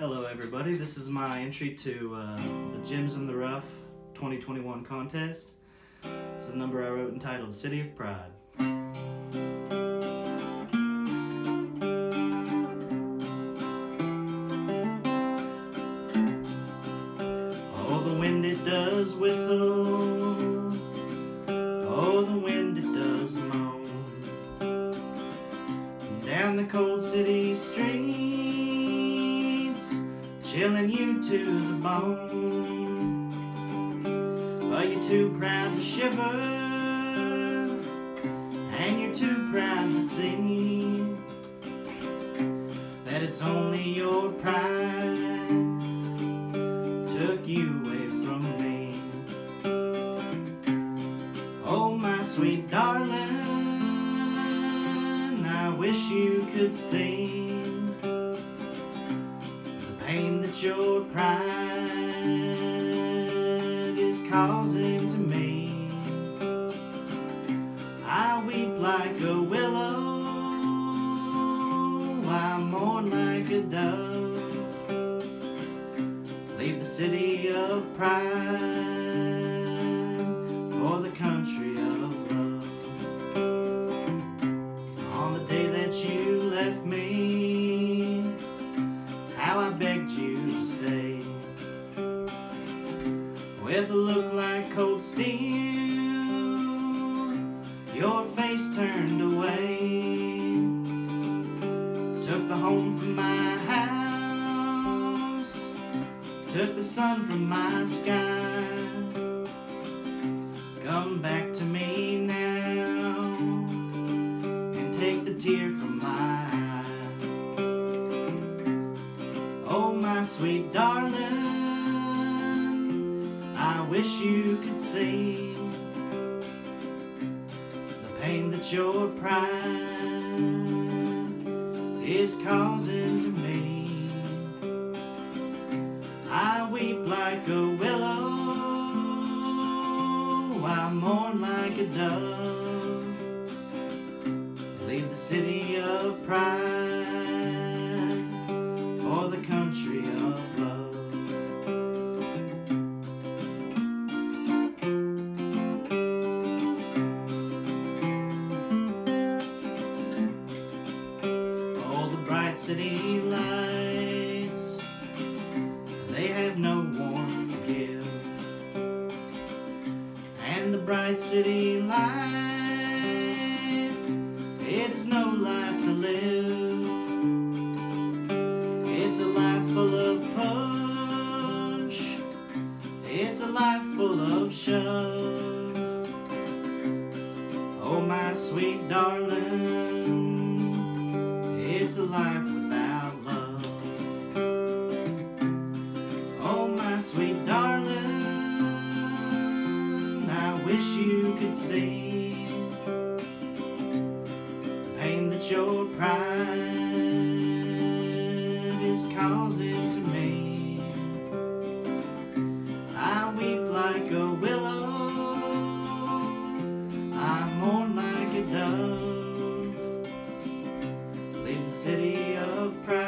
Hello everybody, this is my entry to uh, the Gems in the Rough 2021 contest. This is a number I wrote entitled City of Pride. Oh, the wind it does whistle Oh, the wind it does moan Down the cold city streets Chilling you to the bone. But you're too proud to shiver? And you're too proud to see That it's only your pride Took you away from me. Oh, my sweet darling, I wish you could see your pride is causing to me. I weep like a willow, I mourn like a dove. Leave the city of pride turned away. Took the home from my house, took the sun from my sky. Come back to me now and take the tear from my eye. Oh, my sweet darling, I wish you could see pain that your pride is causing to me. I weep like a willow, I mourn like a dove. Leave the city of pride for the country of city lights, they have no warmth to give. And the bright city life, it is no life to live. It's a life full of push, it's a life full of shove. Oh, my sweet darling, it's a life without love. Oh, my sweet darling, I wish you could see the pain that your pride city of prayer.